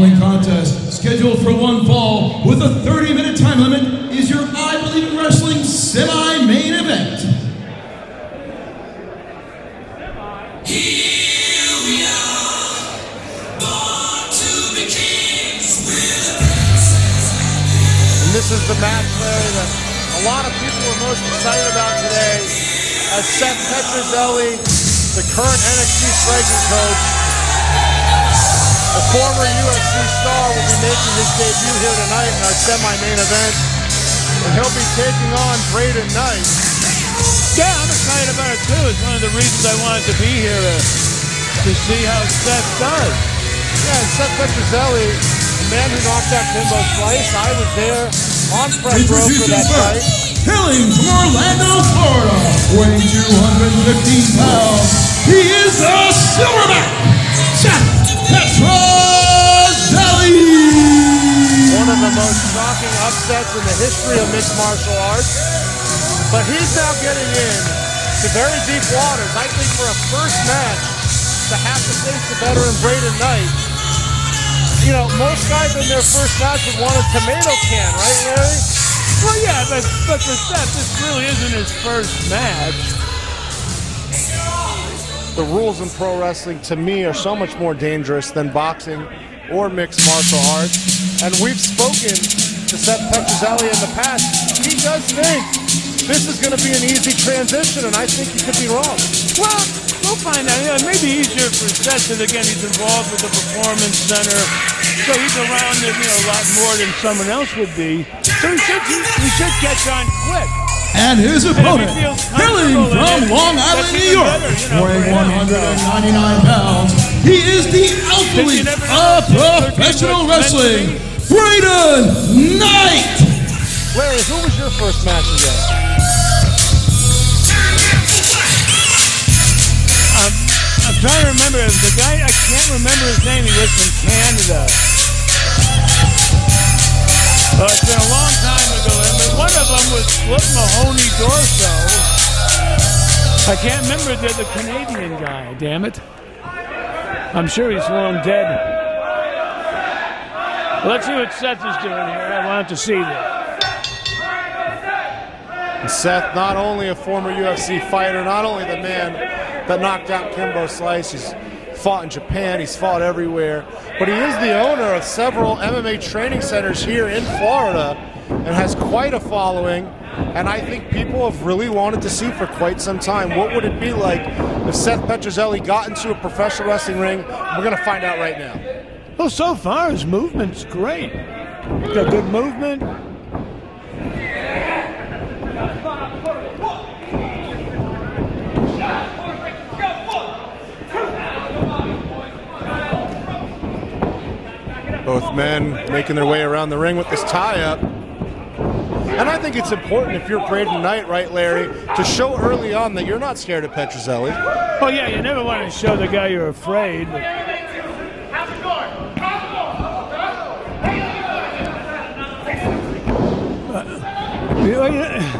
following contest, scheduled for one fall with a 30 minute time limit, is your I Believe in Wrestling semi main event. And this is the match, Larry, that a lot of people are most excited about today as Seth Petruzelli, the current NXT striking coach, a former UFC star, will be making his debut here tonight in our semi-main event. And he'll be taking on Braydon Knight. Yeah, I'm excited about it too. It's one of the reasons I wanted to be here to, to see how Seth does. Yeah, and Seth Petruzelli, the man who knocked out Kimbo Slice, I was there on press row for that fight. hailing from Orlando, Florida, weighing 215 pounds, he is a Silverback, Seth Petruzelli. One of the most shocking upsets in the history of mixed martial arts. But he's now getting in to very deep waters. likely for a first match to have to face the veteran Braydon Knight. You know, most guys in their first match would want a tomato can, right, Larry? Well, yeah, but, but for Seth, this really isn't his first match. The rules in pro wrestling, to me, are so much more dangerous than boxing or mixed martial arts. And we've spoken to Seth Petruzelli in the past. He does think this is going to be an easy transition, and I think he could be wrong. Well, we'll find out. Yeah, it may be easier for Seth because again he's involved with the performance center, so he's around you know, a lot more than someone else would be. So he should he, he should catch on quick. And his opponent, feels hailing from Long Island, New York, better, weighing 199 pounds, he is the Since athlete of professional wrestling, be. Braydon Knight. Larry, who was your first match against? I'm, I'm trying to remember it was the guy. I can't remember his name. He was from Canada. Uh, it's been a long time ago. Mean, one of them was Flip Mahoney Dorso. I can't remember the, the Canadian guy. Damn it! I'm sure he's long dead. Let's see what Seth is doing here. I wanted to see this. Seth, not only a former UFC fighter, not only the man that knocked out Kimbo Slice, he's fought in Japan, he's fought everywhere, but he is the owner of several MMA training centers here in Florida and has quite a following. And I think people have really wanted to see for quite some time what would it be like if Seth Petruzelli got into a professional wrestling ring. We're going to find out right now. Well, so far his movement's great. Got good movement. Both men making their way around the ring with this tie-up. And I think it's important if you're Braydon Knight, right, Larry, to show early on that you're not scared of Petruzelli. Oh yeah, you never want to show the guy you're afraid. Uh,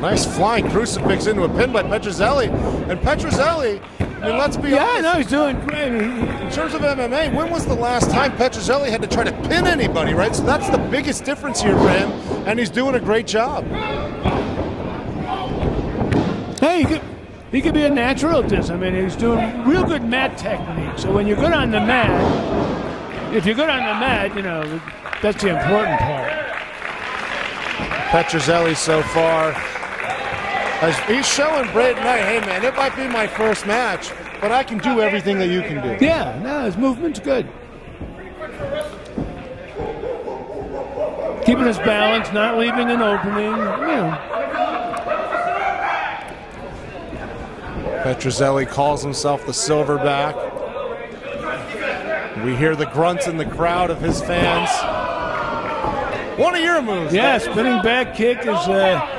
Nice flying crucifix into a pin by Petruzelli. And Petruzelli, I mean, let's be yeah, honest. no, he's doing great. In terms of MMA, when was the last time Petruzelli had to try to pin anybody, right? So that's the biggest difference here for him, and he's doing a great job. Hey, he could, he could be a natural at this. I mean, he's doing real good mat technique. So when you're good on the mat, if you're good on the mat, you know, that's the important part. Petruzelli so far. As he's showing Braydon Knight, hey man, it might be my first match, but I can do everything that you can do. Yeah, no, his movement's good. Keeping his balance, not leaving an opening. Know, Petruzelli calls himself the Silverback. We hear the grunts in the crowd of his fans. One of your moves. yeah, spinning back kick is uh,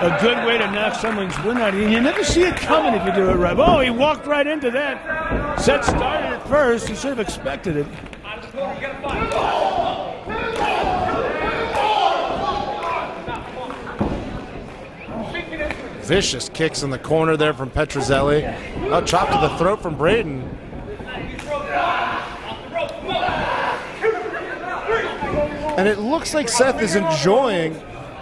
a good way to knock someone's wind out. of You You never see it coming if you do it right. Oh, he walked right into that. Set started at first. He should have expected it. vicious kicks in the corner there from Petruzelli. Oh, chop to the throat from Braydon. And it looks like Seth is enjoying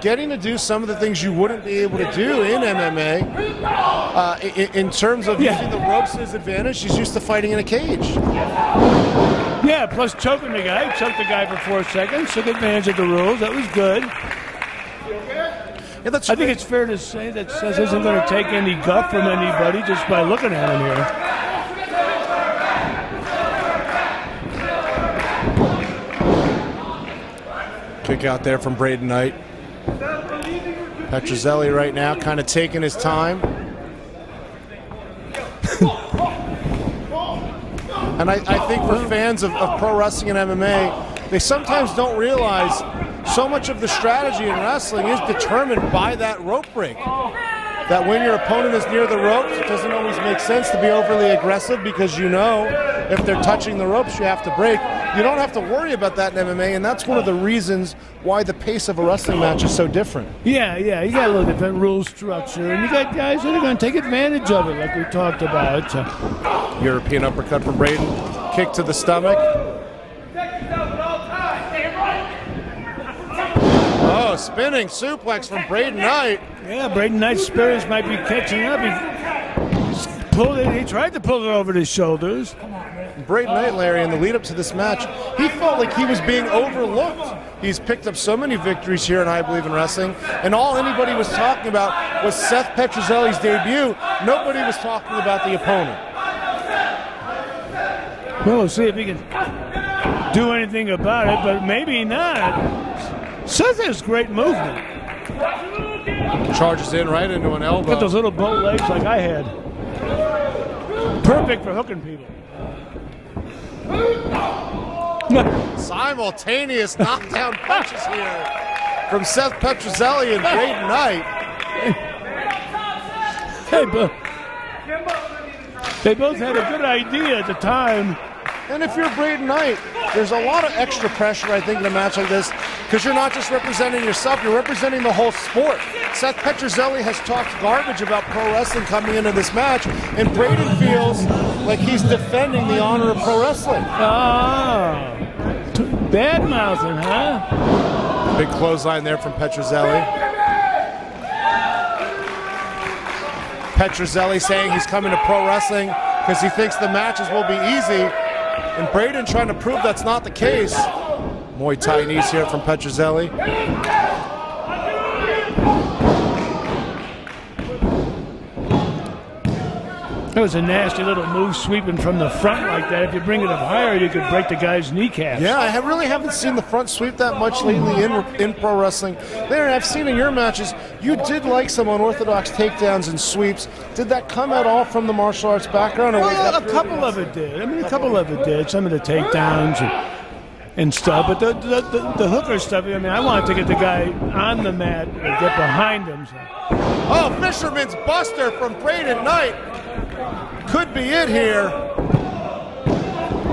getting to do some of the things you wouldn't be able to do in MMA. Uh, in, in, terms of Yeah. using the ropes to his advantage, he's used to fighting in a cage. Yeah, plus choking the guy. Choked the guy for four seconds. Took advantage of the rules. That was good. Yeah, that's I think it's fair to say that Seth isn't going to take any guff from anybody just by looking at him here. Kick out there from Braydon Knight. Petruzelli right now kind of taking his time. and I, I think for fans of, of pro wrestling and MMA, they sometimes don't realize so much of the strategy in wrestling is determined by that rope break. That when your opponent is near the ropes, it doesn't always make sense to be overly aggressive because you know if they're touching the ropes, you have to break. You don't have to worry about that in MMA, and that's one of the reasons why the pace of a wrestling match is so different. Yeah, yeah, you got a little different rule structure, and you got guys that are going to take advantage of it, like we talked about. European uppercut from Braydon, kick to the stomach. Oh, spinning suplex from Braydon Knight. Yeah, Braydon Knight's spirits might be catching up. He pulled it. He tried to pull it over his shoulders. Braydon Knight, Larry, in the lead up to this match, he felt like he was being overlooked. He's picked up so many victories here in I Believe in Wrestling, and all anybody was talking about was Seth Petruzelli's debut. Nobody was talking about the opponent. Well, we'll see if he can do anything about it, but maybe not. Seth has great movement. Charges in right into an elbow. Got those little boat legs like I had. Perfect for hooking people. Simultaneous knockdown punches here from Seth Petruzelli and Braydon Knight. Hey, but they both had a good idea at the time. And if you're Braydon Knight, there's a lot of extra pressure, I think, in a match like this, because you're not just representing yourself, you're representing the whole sport. Seth Petruzelli has talked garbage about pro wrestling coming into this match, and Braydon feels like he's defending the honor of pro wrestling. Ah, t- bad mouthing, huh? Big clothesline there from Petruzelli. Petruzelli saying he's coming to pro wrestling because he thinks the matches will be easy. And Braydon trying to prove that's not the case. Muay Thai knees here from Petruzelli. Was a nasty little move sweeping from the front like that. If you bring it up higher, you could break the guy's kneecaps. Yeah, I really haven't seen the front sweep that much lately in in pro wrestling. There, I've seen in your matches, you did like some unorthodox takedowns and sweeps. Did that come at all from the martial arts background? Or was Well, a couple of it did. I mean, a couple of it did. Some of the takedowns and, and stuff. But the, the, the, the hooker stuff, I mean, I wanted to get the guy on the mat and get behind him. So. Oh, Fisherman's Buster from Braydon Knight. Could be it here.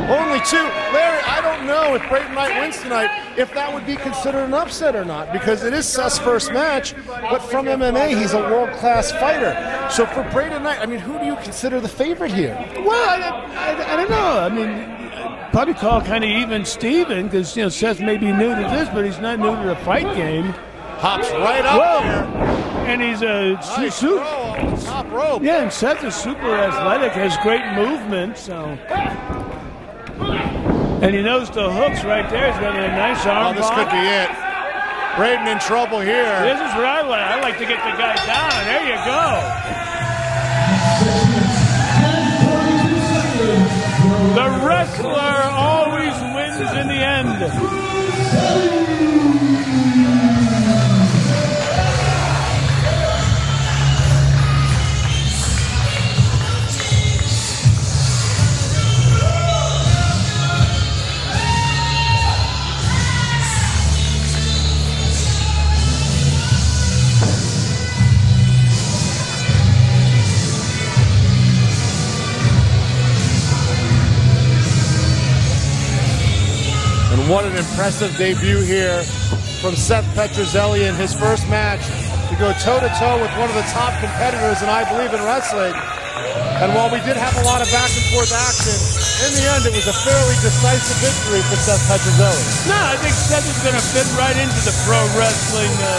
Only two. Larry, I don't know if Braydon Knight wins tonight, if that would be considered an upset or not, because it is Seth's first match, but from MMA, he's a world-class fighter. So for Braydon Knight, I mean, who do you consider the favorite here? Well, I, I, I don't know. I mean, probably call kind of even Steven because, you know, Seth may be new to this, but he's not new to the fight game. Hops right up Whoa! there. And he's a Nice su- throw off the top rope. Yeah, and Seth is super athletic, has great movement, so. And he knows the hooks right there. He's got a nice Oh, arm this could be it. Braydon in trouble here. This is what I like. I like to get the guy down. There you go. The wrestler always wins in the end. What an impressive debut here from Seth Petruzelli in his first match to go toe-to-toe with one of the top competitors, and I believe in wrestling. And while we did have a lot of back and forth action, in the end it was a fairly decisive victory for Seth Petruzelli. No, I think Seth is going to fit right into the pro wrestling. Uh,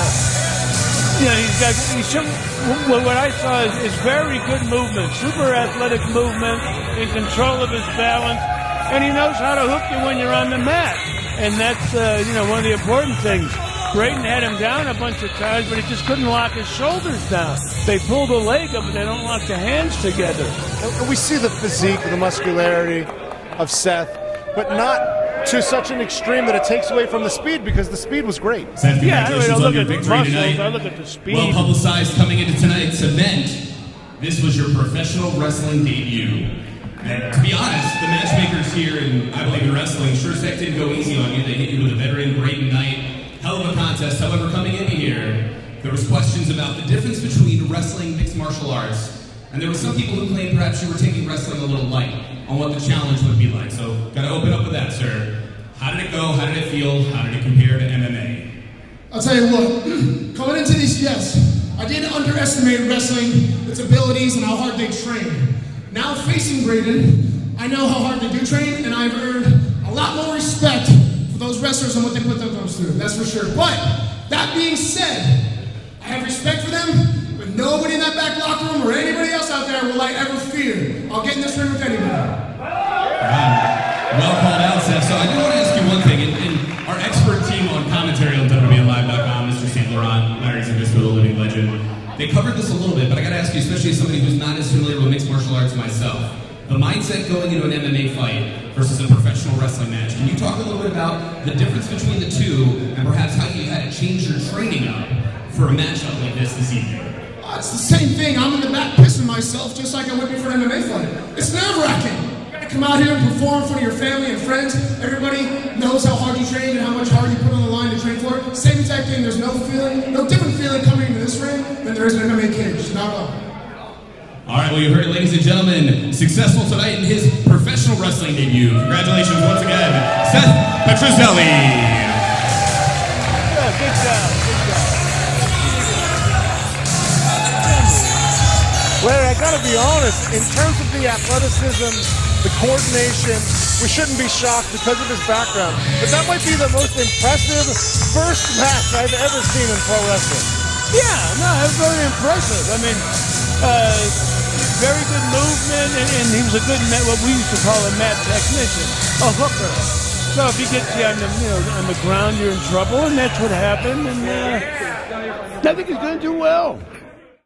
you know, he's got. He should, what I saw is, is very good movement, super athletic movement, in control of his balance, and he knows how to hook you when you're on the mat. And that's uh, you know one of the important things. Braydon had him down a bunch of times, but he just couldn't lock his shoulders down. They pull the leg up, but they don't lock the hands together. We see the physique, the muscularity of Seth, but not to such an extreme that it takes away from the speed because the speed was great. Seth, Yeah, I congratulations don't on look at the muscles, tonight. I look at the speed. Well publicized coming into tonight's event. This was your professional wrestling debut. And to be honest, the matchmakers here in I Believe in Wrestling, sure heck didn't go easy on you. They hit you with a veteran Braydon Knight. Hell of a contest. However, coming into here, there was questions about the difference between wrestling and mixed martial arts. And there were some people who claimed perhaps you were taking wrestling a little light on what the challenge would be like. So, gotta open up with that, sir. How did it go? How did it feel? How did it compare to MMA? I'll tell you what, coming into these, yes, I did underestimate wrestling, its abilities, and how hard they train. Now facing Braydon, I know how hard they do train, and I've earned a lot more respect for those wrestlers and what they put themselves through, that's for sure. But, that being said, I have respect for them, but nobody in that back locker room or anybody else out there will I ever fear. I'll get in this ring with anybody. Well called out, Seth. So I do want to they covered this a little bit, but I got to ask you, especially as somebody who's not as familiar with mixed martial arts myself, the mindset going into an MMA fight versus a professional wrestling match. Can you talk a little bit about the difference between the two and perhaps how you had to change your training up for a matchup like this this evening? Uh, It's the same thing. I'm in the back pissing myself just like I would be for an MMA fight. It's nerve wracking. You gotta come out here and perform in front of your family and friends. Everybody knows how hard you train and how much hard you put on the line to train for. Same exact thing. There's no feeling, no different feeling coming into this ring than there is an MMA cage. Not at all. All right, well, you heard it, ladies and gentlemen. Successful tonight in his professional wrestling debut. Congratulations once again, Seth Petruzelli. Yeah, good job, good job. Larry, I gotta be honest, in terms of the athleticism, the coordination, we shouldn't be shocked because of his background. But that might be the most impressive first match I've ever seen in pro wrestling. Yeah, no, it was very impressive. I mean, uh, very good movement, and, and he was a good mat, what we used to call a mat technician, a hooker. So if he gets you on the, you know, on the ground, you're in trouble, and that's what happened. And uh, I think he's going to do well.